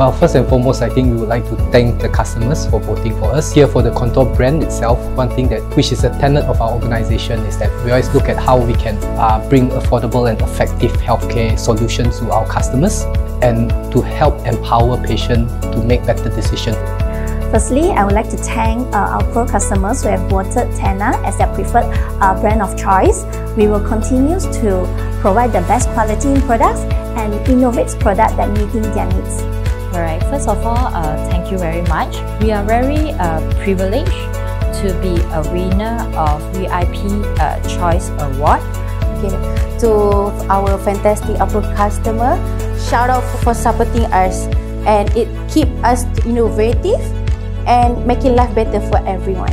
Well, first and foremost, I think we would like to thank the customers for voting for us. Here for the Contour brand itself, one thing that which is a tenet of our organization is that we always look at how we can uh, bring affordable and effective healthcare solutions to our customers and to help empower patients to make better decisions. Firstly, I would like to thank uh, our core customers who have voted Tena as their preferred uh, brand of choice. We will continue to provide the best quality in products and innovate products that meeting their needs. Alright, first of all, uh, thank you very much. We are very uh, privileged to be a winner of VIP uh, Choice Award. Okay. To our fantastic Alpro customer, shout out for supporting us and it keep us innovative and making life better for everyone.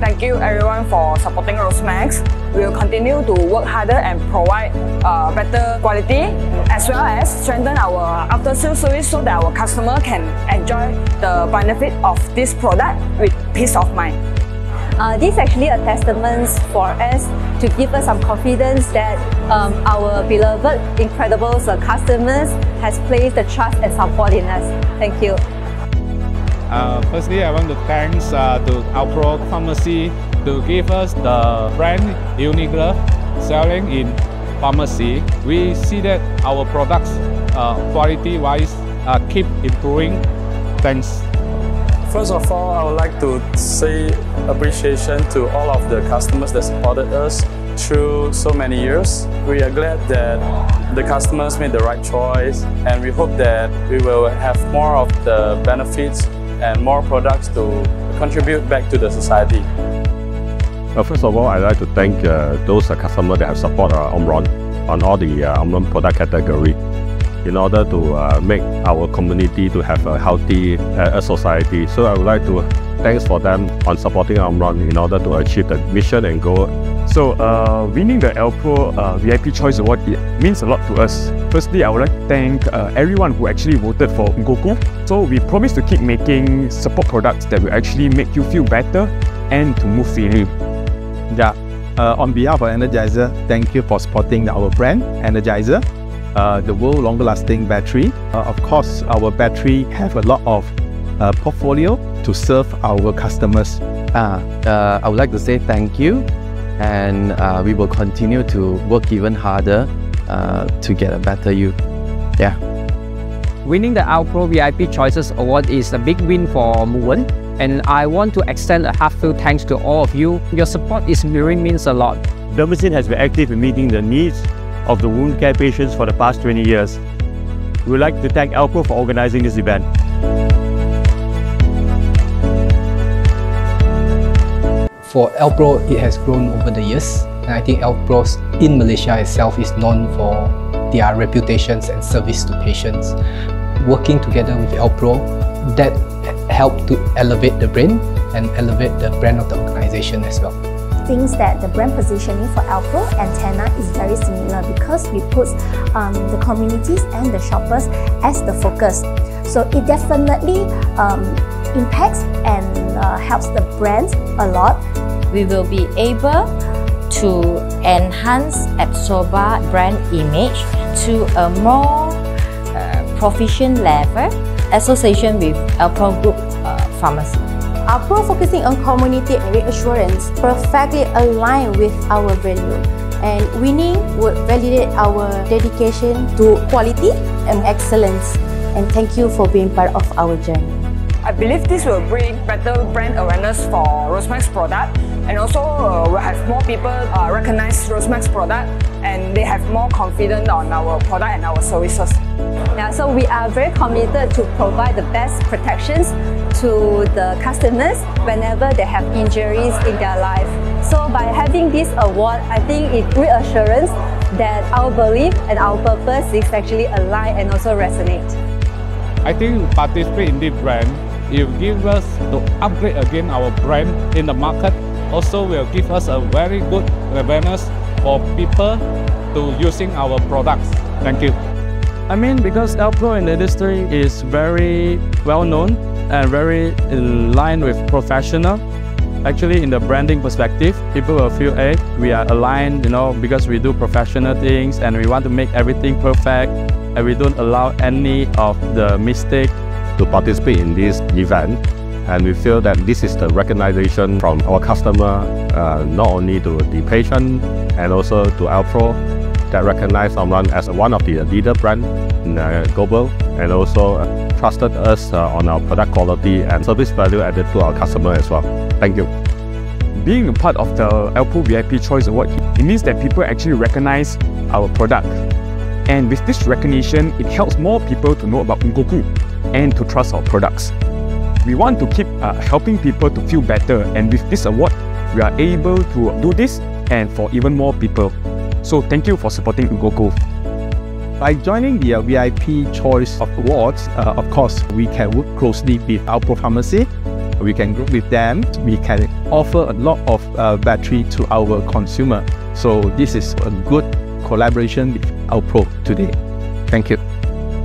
Thank you everyone for supporting Rosemax. We will continue to work harder and provide uh, better quality as well as strengthen our after sales service so that our customer can enjoy the benefit of this product with peace of mind. Uh, this is actually a testament for us to give us some confidence that um, our beloved, incredible uh, customers has placed the trust and support in us. Thank you. Uh, firstly, I want to thank uh, to Alpro Pharmacy to give us the brand Uniqlo selling in pharmacy. We see that our products uh, quality-wise uh, keep improving. Thanks. First of all, I would like to say appreciation to all of the customers that supported us through so many years. We are glad that the customers made the right choice and we hope that we will have more of the benefits and more products to contribute back to the society. Uh, first of all, I'd like to thank uh, those uh, customers that have supported uh, Omron on all the uh, Omron product category in order to uh, make our community to have a healthy uh, society. So I would like to thanks for them on supporting Omron in order to achieve the mission and goal. So uh, winning the Alpro uh, VIP Choice Award it means a lot to us. Firstly, I would like to thank uh, everyone who actually voted for Ngoku. So we promise to keep making support products that will actually make you feel better and to move freely. Yeah. Uh, on behalf of Energizer, thank you for supporting our brand, Energizer. Uh, the world longer lasting battery. Uh, of course, our battery have a lot of uh, portfolio to serve our customers. Uh, uh, I would like to say thank you and uh, we will continue to work even harder uh, to get a better you. Yeah. Winning the Alpro VIP Choices Award is a big win for Muwen and I want to extend a heartfelt thanks to all of you. Your support is really means a lot. Dermacin has been active in meeting the needs of the wound care patients for the past 20 years. We would like to thank Alpro for organizing this event. For Alpro, it has grown over the years. And I think Alpro in Malaysia itself is known for their reputations and service to patients. Working together with Alpro, that help to elevate the brand and elevate the brand of the organization as well things that the brand positioning for Alpro and Tena is very similar because we put um, the communities and the shoppers as the focus. So it definitely um, impacts and uh, helps the brand a lot. We will be able to enhance Absorba brand image to a more uh, proficient level association with Alpro Group uh, Pharmacy. Alpro focusing on community and reassurance perfectly aligned with our value. And winning would validate our dedication to quality and excellence. And thank you for being part of our journey. I believe this will bring better brand awareness for Rosemax product and also uh, will have more people uh, recognize Rosemax product and they have more confidence on our product and our services. Yeah, so we are very committed to provide the best protections to the customers whenever they have injuries in their life. So by having this award, I think it reassurance that our belief and our purpose is actually aligned and also resonate. I think participate in this brand, it will give us to upgrade again our brand in the market. Also will give us a very good awareness for people to using our products. Thank you. I mean, because Alpro in the industry is very well known and very in line with professional. Actually, in the branding perspective, people will feel, hey, we are aligned, you know, because we do professional things and we want to make everything perfect and we don't allow any of the mistake. To participate in this event, and we feel that this is the recognition from our customer, uh, not only to the patient and also to Alpro, that recognize Omron as one of the leader brand in uh, global and also uh, trusted us uh, on our product quality and service value added to our customer as well. Thank you. Being a part of the Alpro VIP Choice Award, it means that people actually recognize our product. And with this recognition, it helps more people to know about Ungoku and to trust our products. We want to keep uh, helping people to feel better, and with this award, we are able to do this and for even more people. So thank you for supporting Ungoku. By joining the uh, VIP Choice of Awards, uh, of course, we can work closely with Alpro Pharmacy. We can group with them. We can offer a lot of uh, battery to our consumer. So this is a good collaboration with Alpro today. Thank you.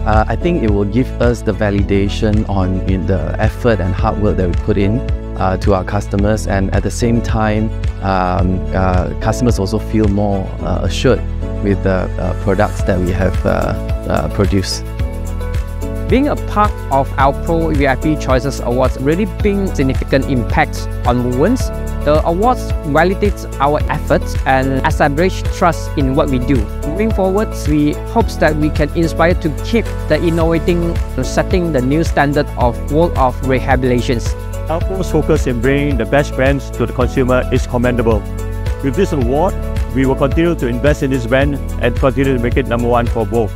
Uh, I think it will give us the validation on in the effort and hard work that we put in uh, to our customers, and at the same time, um, uh, customers also feel more uh, assured with the uh, products that we have uh, produced. Being a part of Alpro VIP Choices Awards really brings significant impact on wounds. The awards validates our efforts and establish trust in what we do. Moving forward, we hope that we can inspire to keep the innovating, setting the new standard of world of rehabilitations. Alpro's focus in bringing the best brands to the consumer is commendable. With this award, we will continue to invest in this brand and continue to make it number one for both.